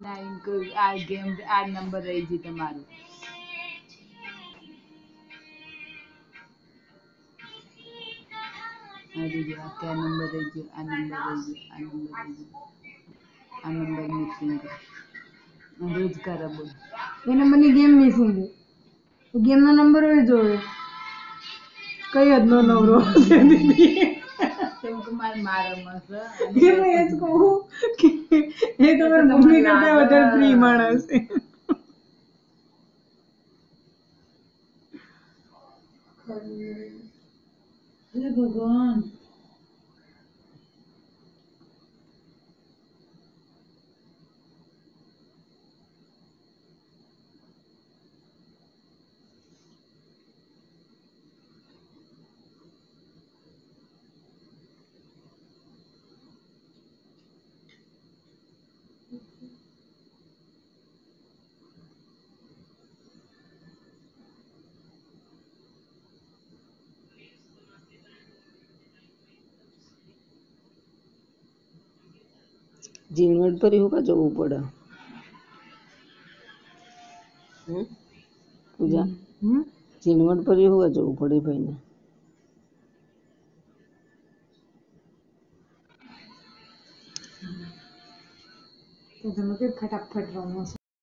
Nine કોઈ આ game આ નંબર રહી ગઈ તમારું આ રીજો આ ક્યાં નંબર રહી ગયો આ નંબર રહી ગયો આ નંબર રહી ગયો આ નંબર મિસિંગ રોજ કરે બોલ એ નંબરની ગેમ મિસિંગ છે ગેમનો નંબર હોય જોવે કઈ જ નો નવરો કેમ કે મારે મારો મસ્ત એમાં એ જ કહું કે એ તમારી મમ્મી કરતા વધારે ફ્રી માણસ છે હે ભગવાન ઝીણવટ પર એવું કા જવું પડે હમ? પૂજા હમ? ઝીણવટ પર એવું કા જવું પડે ભાઈને तो दोनों के फटाफट रोमोस